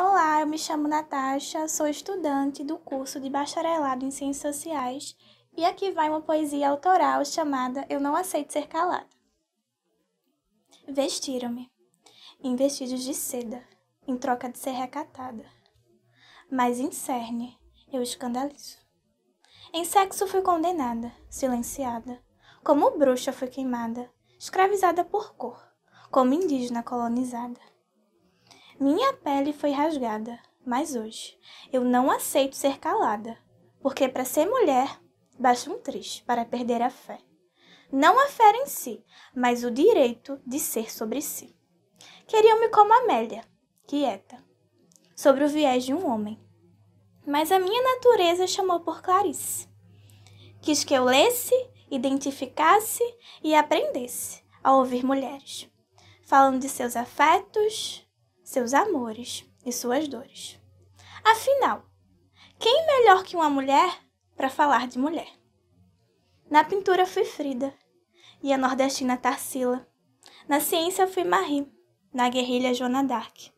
Olá, eu me chamo Natasha, sou estudante do curso de Bacharelado em Ciências Sociais e aqui vai uma poesia autoral chamada Eu Não Aceito Ser Calada. Vestiram-me em vestidos de seda, em troca de ser recatada, mas em cerne eu escandalizo. Em sexo fui condenada, silenciada, como bruxa fui queimada, escravizada por cor, como indígena colonizada. Minha pele foi rasgada, mas hoje eu não aceito ser calada, porque para ser mulher basta um triste para perder a fé. Não a fé em si, mas o direito de ser sobre si. Queriam-me como Amélia, quieta, sobre o viés de um homem. Mas a minha natureza chamou por Clarice. Quis que eu lesse, identificasse e aprendesse a ouvir mulheres, falando de seus afetos, seus amores e suas dores. Afinal, quem melhor que uma mulher para falar de mulher? Na pintura fui Frida e a nordestina Tarsila. Na ciência fui Marie, na guerrilha Joana d'Arc.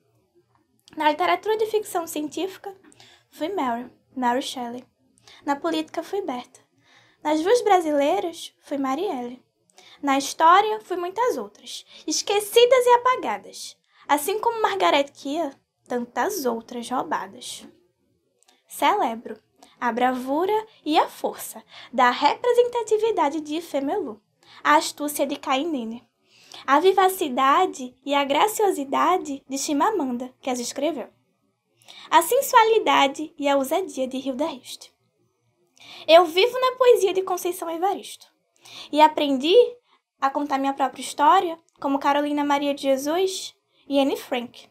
Na literatura de ficção científica fui Mary, Mary Shelley. Na política fui Berta. Nas duas brasileiras fui Marielle. Na história fui muitas outras, esquecidas e apagadas, assim como Margaret Kia, tantas outras roubadas. Celebro a bravura e a força da representatividade de Femelu, a astúcia de Cainine, a vivacidade e a graciosidade de Chimamanda, que as escreveu, a sensualidade e a ousadia de Hilda Hilst. Eu vivo na poesia de Conceição Evaristo e aprendi a contar minha própria história, como Carolina Maria de Jesus, e Anne Frank.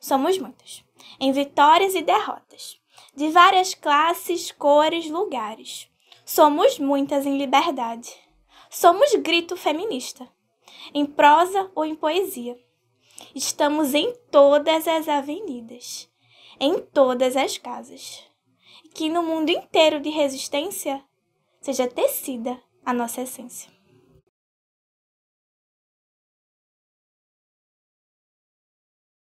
Somos muitas, em vitórias e derrotas, de várias classes, cores, lugares. Somos muitas em liberdade. Somos grito feminista, em prosa ou em poesia. Estamos em todas as avenidas, em todas as casas. Que no mundo inteiro de resistência seja tecida a nossa essência.